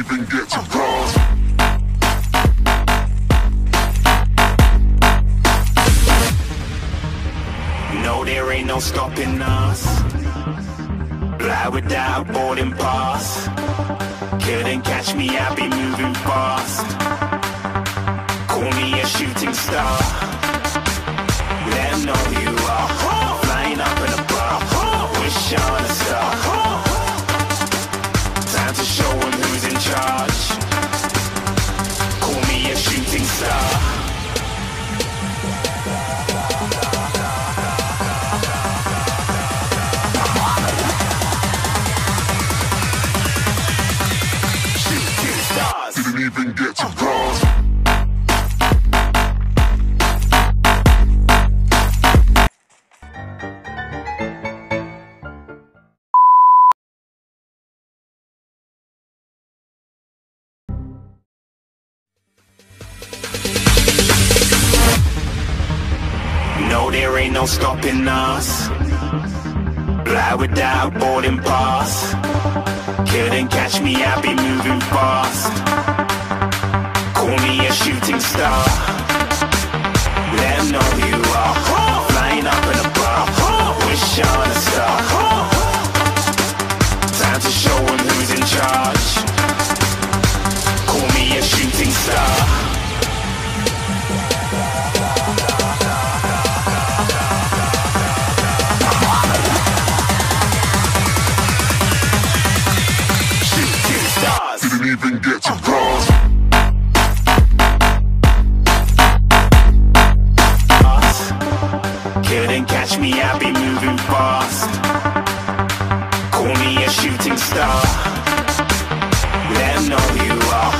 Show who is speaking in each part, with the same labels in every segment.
Speaker 1: Even get to cross.
Speaker 2: No, there ain't no stopping us. Fly without boarding pass. Couldn't catch me, I be charge. Call me a shooting star.
Speaker 1: Even get to cross.
Speaker 2: There ain't no stopping us. Fly without boarding pass. Couldn't catch me, I be moving
Speaker 1: even get to cross.
Speaker 2: Couldn't catch me, I be moving fast. Call me a shooting star. Let know you are.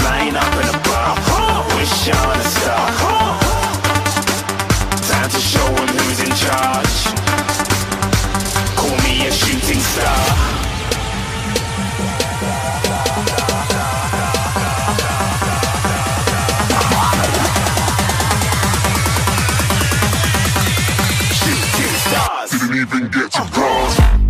Speaker 2: Flying up in a bar. Wish on a star. Time to show who's in charge. Call me a shooting star.
Speaker 1: get your bronze.